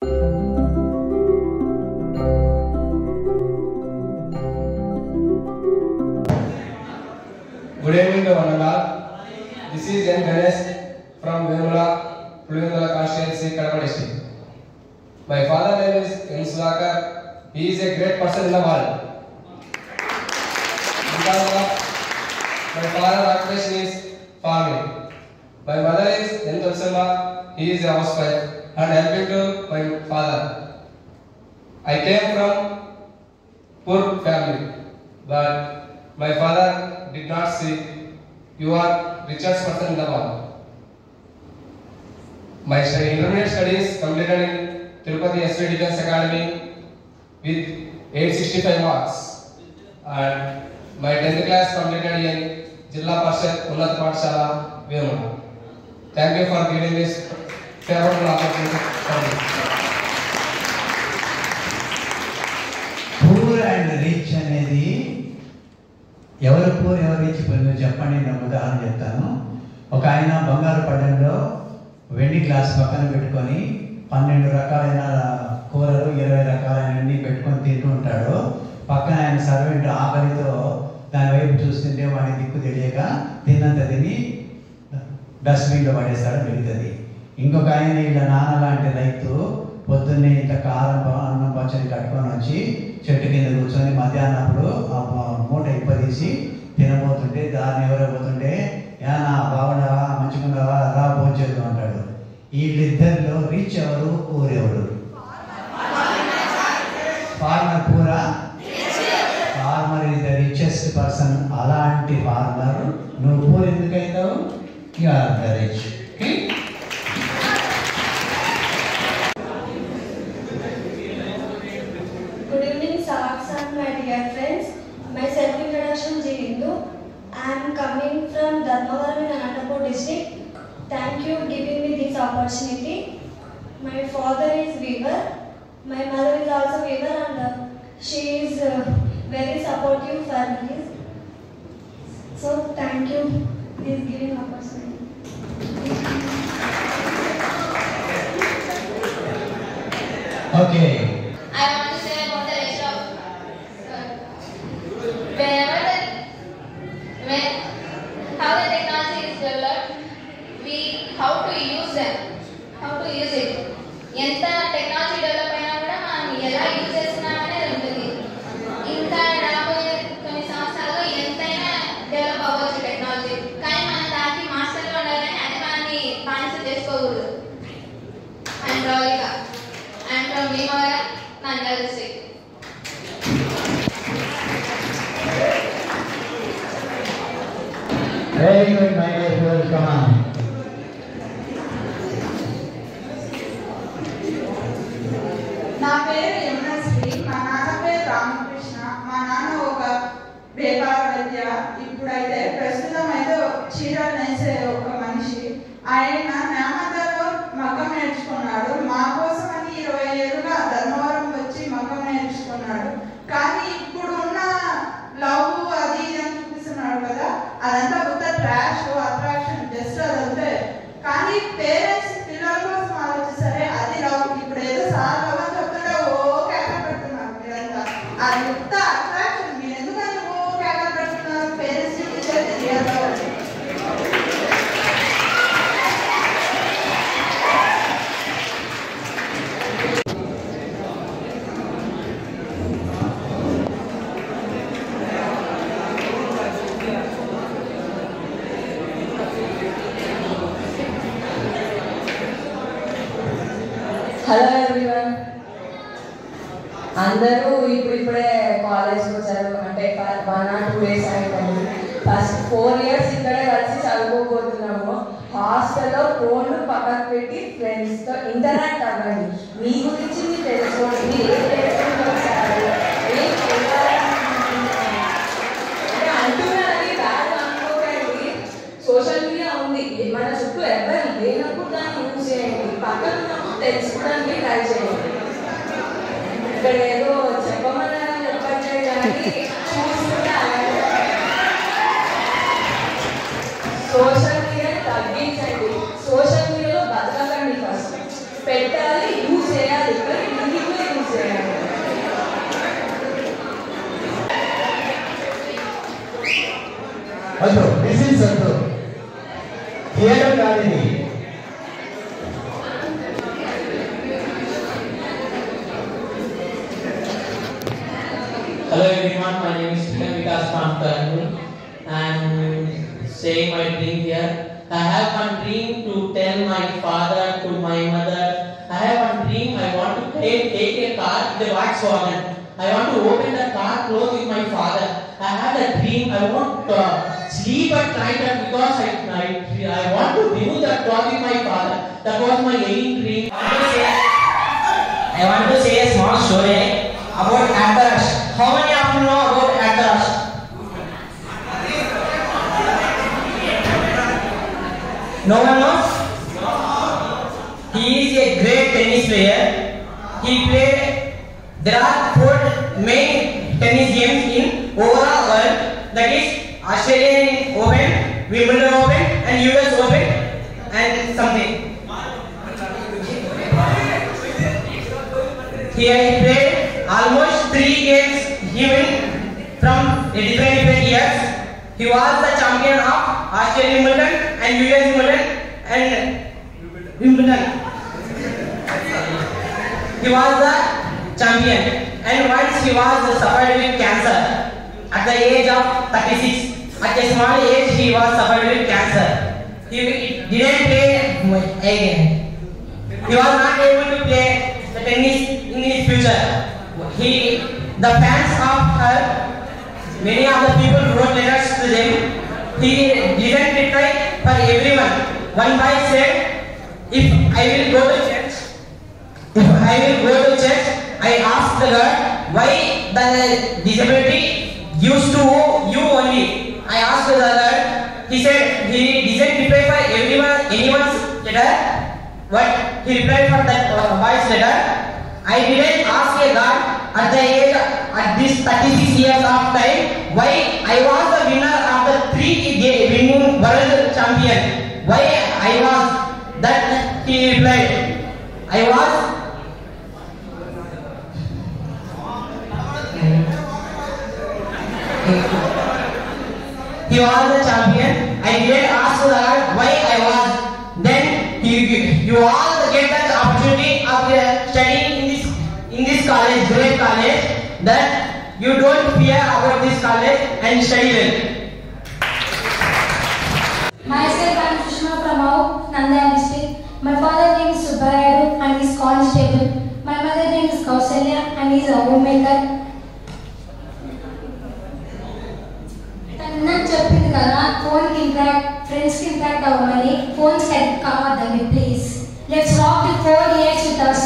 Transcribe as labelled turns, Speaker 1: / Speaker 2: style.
Speaker 1: Good evening to one. This is N. Ganesh from Vemula, Pulivendala constituency, Kadapa district. My father name is N. Sudhakar. He is a great person in the world. Because of my father occupation is farming. My mother is N. Tulsima. He is a housewife and helping to my father. I came from poor family, but my father did not see you are richest person in the world. My intermediate studies completed in Tirupati SV Defense Academy with 865 marks and my 10th class completed in Jilla Parshad Unnat Pathshala Vemula. Thank you for giving this favorable opportunity for
Speaker 2: poor and rich అనేది ఎవరు poor ఎవరు rich మీరు చెప్పండి నేను ఉదాహరణ చెప్తాను. ఒక ఆయన బంగారు పడ్డంలో వెండి గ్లాస్ పక్కన పెట్టుకొని పన్నెండు రకాలైన కూరలు ఇరవై రకాలైన పెట్టుకొని తింటూ ఉంటాడు. పక్కన ఆయన సర్వెంట్ ఆకలితో దాని వైపు చూస్తుంటే వాడి దిక్కు తెలియక తిన్నంత తిని డస్ట్బిన్లో పడేస్తాడు మిగుతుంది ఇంకొక ఆయన ఇలా నాన్న లాంటి రైతు పొద్దున్నే ఇంత కారం అన్నం పచ్చడి కట్టుకొని వచ్చి చెట్టు కింద కూర్చొని మధ్యాహ్నప్పుడు ఆ మూట ఇప్పదీసి తినబోతుంటే దాన్ని ఎవరైపోతుంటే యా నా బాగుండవా మంచిగుండవా రా భోంచేద్దాం అంటాడు. వీళ్ళిద్దరిలో రిచ్ ఎవరు ఊరెవరు ఫార్మర్ పూరా? Farmer is the richest person అలాంటి ఫార్మర్ నువ్వు poor ఎందుకైతావు?
Speaker 3: You are the rich. Thank you giving me this opportunity. My father is weaver. My mother is also weaver and uh, she is uh, very supportive for me. So thank you this giving opportunity.
Speaker 4: Okay ఎంత technology develop అయినా కూడా మనం ఎలా use చేస్తున్నాం అనేది ఉంటుంది ఇంకా రాబోయే కొన్ని సంవత్సరాల్లో ఎంతైనా డెవలప్ అవ్వచ్చు టెక్నాలజీ కానీ మనం దానికి మాస్టర్లో ఉండాలి కానీ అది మనల్ని బానిస చేసుకోకూడదు. And
Speaker 5: రాయిక and from Bhimavaram Nandyala district very good my dear friends come on
Speaker 6: hello everyone అందరూ ఇప్పుడు ఇప్పుడే కాలేజ్కి వచ్చారు. అంటే వన్ ఆర్ టూ డేస్ అయిపోయింది. ఫస్ట్ ఫోర్ ఇయర్స్ ఇక్కడే కలిసి చదువుకోబోతున్నాము. హాస్టల్లో ఫోన్లు పక్కన పెట్టి ఫ్రెండ్స్తో ఇంటరాక్ట్ అవ్వండి. మీ గురించి మీరు తెలుసుకోండి సోషల్ మీడియా ఉంది మన చుట్టూ ఎవరు లేనప్పుడు దాన్ని యూజ్ చేయండి పక్కన ఉన్నప్పుడు తెలుసుకోవడానికి ట్రై చేయండి ఇక్కడ ఏదో చెప్పమన్నారని చెప్పట్లేదు కానీ చూస్తుంటే అలాగే social
Speaker 7: Hello everyone, my name is Vikas Pankarangul. I am saying my dream here. I have one dream to tell my father, to my mother. I have one dream, I want to take, take a car, the Volkswagen. I want to open the car, close with my father. I have a dream, I want uh, sleep at night because I, I, I want to remove that cloth with my father. That was my dream.
Speaker 8: I want to say a small story about Arthur Ashe. How many of you know about Atharas? No one knows? He is a great tennis player. He played, there are four main tennis games in overall world. That is Australian Open, Wimbledon Open and US Open and something. Here He even from different different years. He was the champion of Australian Wimbledon and US Wimbledon and Wimbledon. He was the champion and once he was suffered with cancer at the age of 36. At a small age he was suffered with cancer. He didn't play again. He was not able to play the tennis in his future. He, the fans of her, many of the people wrote letters to them. He didn't reply for everyone. One boy said, if I will go to church, if I will go to church, I asked the God why the disability used to you only. I asked the God. He said he didn't reply for everyone anyone's letter. But he replied for that uh, boy's letter. I didn't ask a God at the age at this 36 years of time why I was the winner of the three winning world champion. Why I was that he replied. I was He was the champion. I didn't ask the Lord why I was. Then he, you all get that opportunity of studying in this in this college. that you don't fear about this college and stay in.
Speaker 9: Myself, I am Krishna Pramau, Au, Nandaya district. My father name is Subbarayadu and he is constable. My mother name is Kausalya and he is a homemaker. ತನ್ನ ಚಪ್ಪಿದಾಗ ಫೋನ್ಗೆ interact ಫ್ರೆಂಡ್ಸ್ಗೆ interact ಆಗೋಮಲ್ಲಿ phones help ಕಾವಾದಲ್ಲಿ please let's rock the four years with our